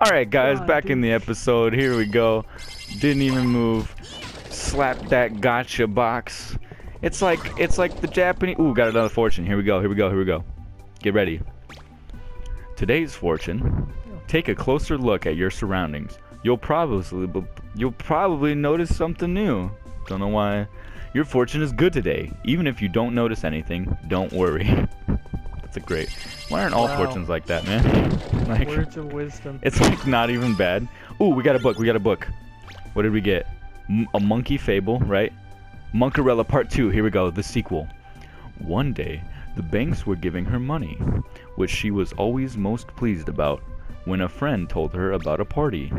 Alright guys, back in the episode. Here we go. Didn't even move. Slap that gotcha box. It's like it's like the Japanese Ooh, got another fortune. Here we go, here we go, here we go. Get ready. Today's fortune. Take a closer look at your surroundings. You'll probably you'll probably notice something new. Don't know why. Your fortune is good today. Even if you don't notice anything, don't worry. A great. Why aren't all Wow. fortunes like that, man? Like Words of wisdom. it's like not even bad. Ooh, we got a book. We got a book. What did we get? M- a monkey fable, right? Monkarella Part 2. Here we go. The sequel. One day, the banks were giving her money, which she was always most pleased about, when a friend told her about a party.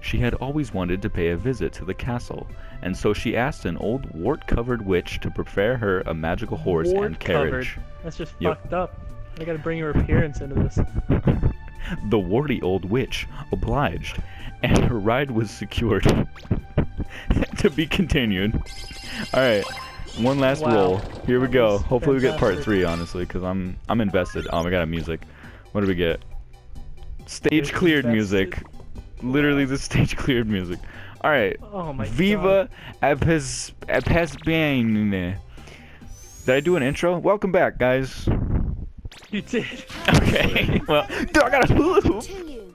She had always wanted to pay a visit to the castle, and so she asked an old wart-covered witch to prepare her a magical horse and carriage. covered. That's just Yep. fucked up. I gotta bring your appearance into this. The warty old witch obliged, and her ride was secured. to be continued. Alright, one last Wow. roll. Here we go. Hopefully we get part three, honestly, because I'm I'm invested. Oh, we got a music. What do we get? Stage cleared music. Literally the stage cleared music. Alright. Oh my Viva Apes Apesbane. Did I do an intro? Welcome back, guys. You did. Okay. well, dude, I got a hula hoop. to you.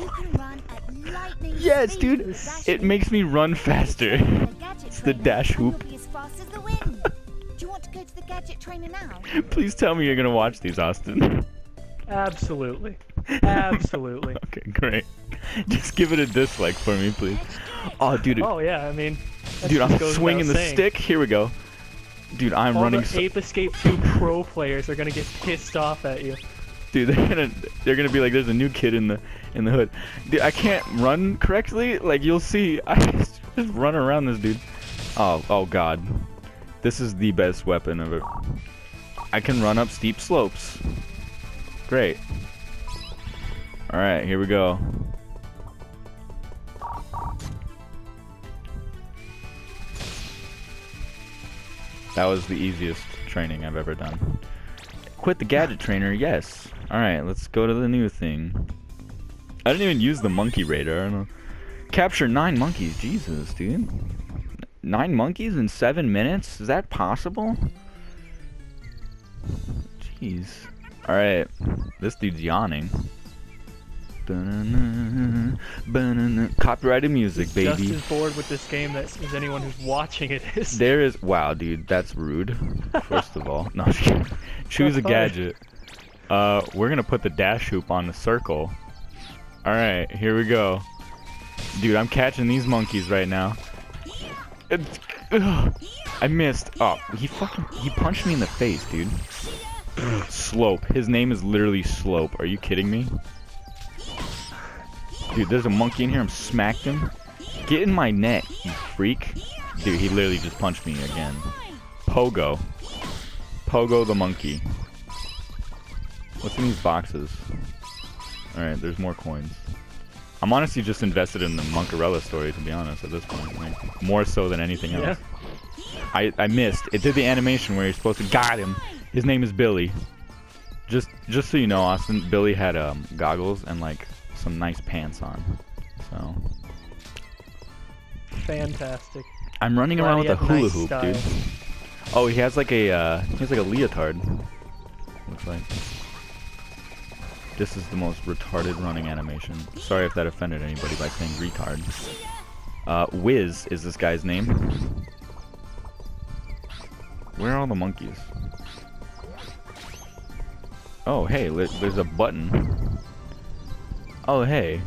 You can run at lightning Yes, dude. It makes me run faster. The It's the dash and hoop. be as fast as the wind. Do you want to go to the gadget trainer now? Please tell me you're gonna watch these, Austin. Absolutely. Absolutely. okay, great. Just give it a dislike for me, please. Oh, dude, Oh yeah, I mean. dude, I'm swinging the saying. stick. Here we go. Dude, I'm All running. the So- Ape Escape 2 pro players are gonna get pissed off at you. dude, they're gonna they're gonna be like, there's a new kid in the in the hood. Dude, I can't run correctly. Like you'll see, I just run around this dude. Oh, oh God, this is the best weapon ever. I can run up steep slopes. Great. All right, here we go. That was the easiest training I've ever done. Quit the gadget trainer, yes. Alright, let's go to the new thing. I didn't even use the monkey radar. Capture nine monkeys. Jesus, dude. Nine monkeys in seven minutes? Is that possible? Jeez. Alright. This dude's yawning. Copyrighted music, Just baby. as bored with this game that as anyone who's watching it is. There is wow, dude, that's rude. First of all, no, choose a gadget. Uh, we're gonna put the dash hoop on the circle. All right, here we go, dude. I'm catching these monkeys right now. It's- ugh, I missed. Oh, he fucking he punched me in the face, dude. Slope. His name is literally Slope. Are you kidding me? Dude, there's a monkey in here. I'm smacked him. Get in my net, you freak. Dude, he literally just punched me again. Pogo. Pogo the monkey. What's in these boxes? Alright, there's more coins. I'm honestly just invested in the Monkarella story, to be honest, at this point. Like, more so than anything else. Yeah. I, I missed. It did the animation where you're supposed to got him. His name is Billy. Just just so you know, Austin, Billy had um, goggles and like some nice pants on. So Fantastic. I'm running Glad around with a hula nice hoop, style. dude. Oh, he has like a uh, he has like a leotard. Looks like. This is the most retarded running animation. Sorry if that offended anybody by saying retard. Uh, Wiz is this guy's name. Where are all the monkeys? Oh, hey, there's a button. Oh, hey.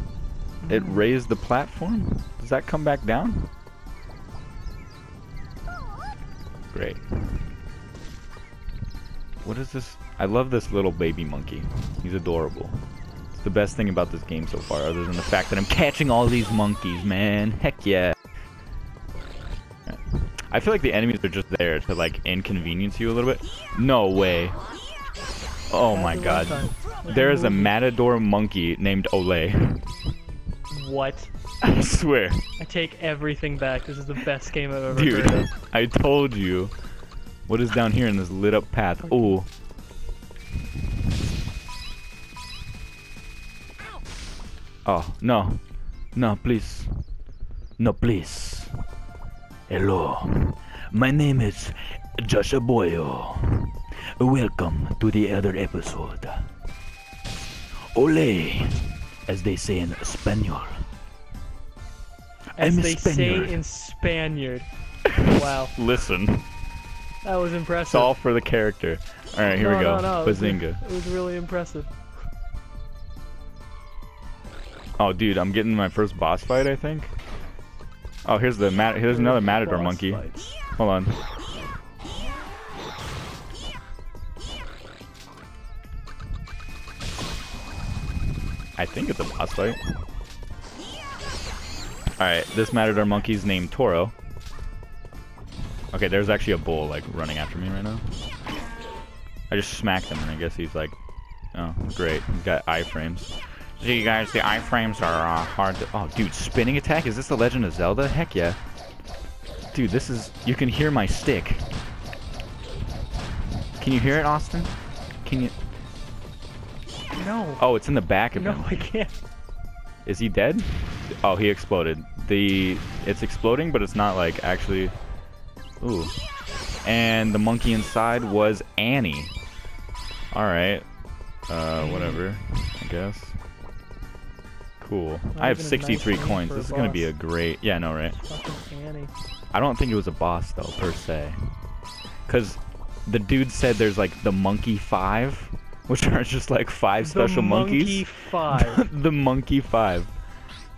It raised the platform? Does that come back down? Great. What is this? I love this little baby monkey. He's adorable. It's the best thing about this game so far, other than the fact that I'm catching all these monkeys, man. Heck yeah. I feel like the enemies are just there to like inconvenience you a little bit. No way. Oh my god. There is a matador monkey named Ole. What? I swear. I take everything back. This is the best game I've ever Dude, heard of. I told you. What is down here in this lit up path? Ooh. Oh, no. No, please. No, please. Hello. My name is Joshua Boyo. Welcome to the other episode. Ole, as they say in Spanish. As I'm they Spaniard. say in Spaniard. wow, Listen, that was impressive. it's all for the character. All right, here no, we go. No, no, it was- Bazinga. It was really impressive. Oh, dude, I'm getting my first boss fight, I think. Oh, here's the mat. Here's another matador monkey. fights. Hold on. I think it's a boss fight. Alright, this Matador monkey's named Toro. Okay, there's actually a bull, like, running after me right now. I just smacked him, and I guess he's like... Oh, great. He's got iframes. See, you guys, the iframes are uh, hard to... Oh, dude, spinning attack? Is this the Legend of Zelda? Heck yeah. Dude, this is... You can hear my stick. Can you hear it, Austin? Can you... No. Oh, it's in the back of no, him. I can't. Is he dead? Oh, he exploded. The... It's exploding, but it's not, like, actually... Ooh. And the monkey inside was Annie. Alright. Uh, whatever. I guess. Cool. I have 63 nice coins. This is gonna be a great... Yeah, no, right? Fucking Annie. I don't think it was a boss though, per se. Cause the dude said there's like the monkey five, which are just like five special the Monkey monkeys. Five. the monkey five.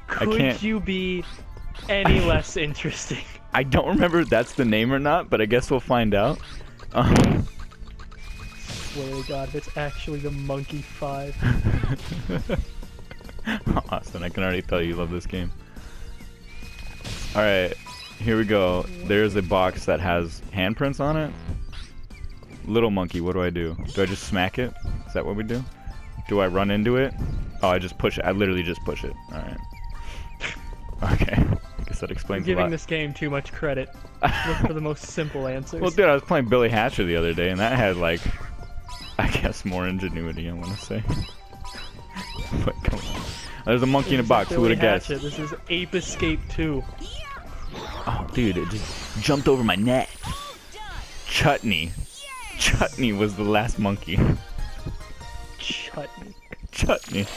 Could can't- you be any less interesting? I don't remember if that's the name or not, but I guess we'll find out. Um, Swear to God, if it's actually the Monkey Five. Austin, I can already tell you love this game. Alright, here we go. There's a box that has handprints on it. Little monkey, what do I do? Do I just smack it? Is that what we do? Do I run into it? Oh, I just push it. I literally just push it. Alright. Okay. I guess that explains a giving this game too much credit. Look for the most simple answers. Well, dude, I was playing Billy Hatcher the other day, and that had, like, I guess more ingenuity, I want to say. but come on. There's a monkey in a box. Who would have guessed? This is Ape Escape 2. Oh, dude, it just jumped over my neck. Chutney. Chutney was the last monkey. Chutney. Chutney.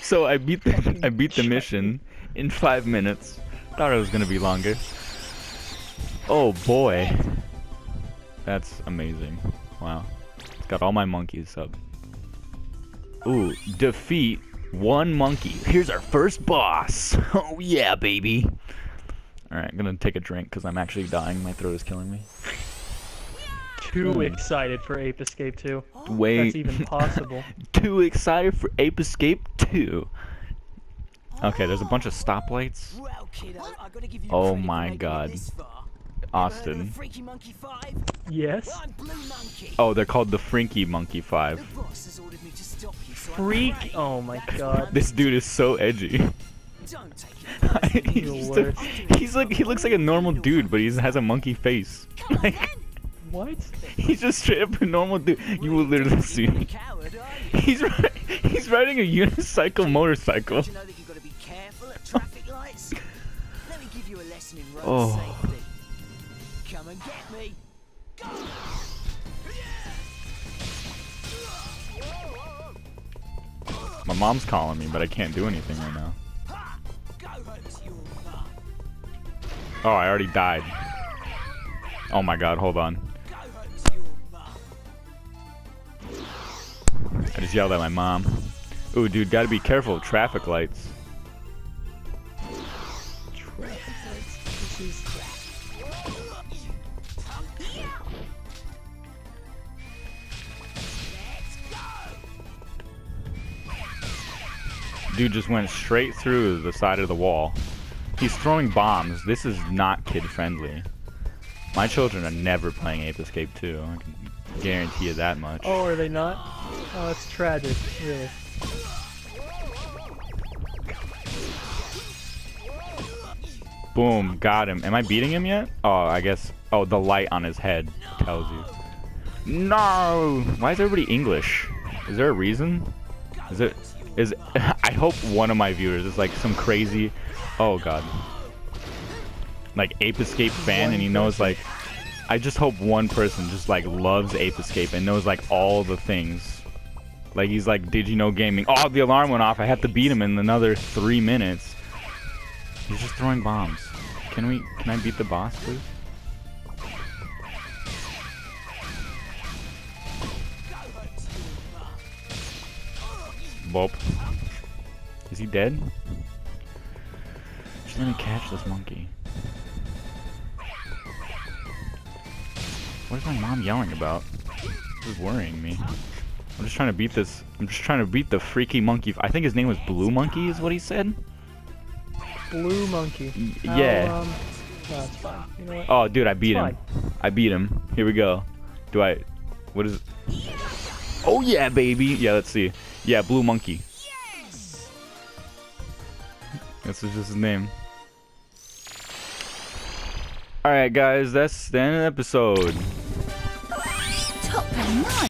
So I beat the I beat the mission in five minutes. Thought it was gonna be longer. Oh boy. That's amazing. Wow. It's got all my monkeys up. Ooh, defeat one monkey. Here's our first boss. Oh yeah, baby. Alright, I'm gonna take a drink because I'm actually dying. My throat is killing me. Too Hmm. excited for Ape Escape 2. Wait. That's even possible. Too excited for Ape Escape 2. Okay, there's a bunch of stoplights. Well, kiddo, I give you Oh my God. this far. Heard of the Austin. Freaky Monkey 5? Yes? Well, I'm Blue Monkey. Oh, they're called the Freaky Monkey The 5. boss has ordered me to stop you, so Freak. afraid Oh my god. This dude is so edgy. Don't take it. he's, the a- he's like he looks like a normal dude, but he has a monkey face. Like What? he's just straight up a normal dude. You will literally see. Coward. He's ri- he's riding a unicycle motorcycle. Don't you know that you've got to be careful at traffic lights? Let me give you a lesson in road Oh. Come and get me. My mom's calling me, but I can't do anything right now. Ha! Go hurt your mum. Oh, I already died. Oh my god, hold on. I just yelled at my mom. Ooh, dude, gotta be careful of traffic lights. Dude just went straight through the side of the wall. He's throwing bombs. This is not kid friendly. My children are never playing Ape Escape 2. I can guarantee you that much. Oh, are they not? Oh, that's tragic. Really. Boom, got him. Am I beating him yet? Oh, I guess. Oh, the light on his head tells you. No! Why is everybody English? Is there a reason? Is it? Is I I hope one of my viewers is like some crazy, oh god, like Ape Escape fan, and he knows like, I just hope one person just like loves Ape Escape and knows like all the things. Like he's like, did you know gaming? Oh, the alarm went off. I have to beat him in another three minutes. He's just throwing bombs. Can we? Can I beat the boss, please? Bop. Is he dead? Just me catch this monkey. What is my mom yelling about? This is worrying me. I'm just trying to beat this. I'm just trying to beat the freaky monkey. I think his name was Blue Monkey, is what he said. Blue monkey. Y- yeah. Um, no, it's fine. You know what? Oh, dude, I beat It's him. I beat him. Here we go. Do I? What is? Oh yeah, baby. Yeah, let's see. Yeah, Blue Monkey. Yes. This is just his name. All right, guys, that's the end of the episode. Gun, nice.